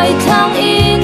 海棠依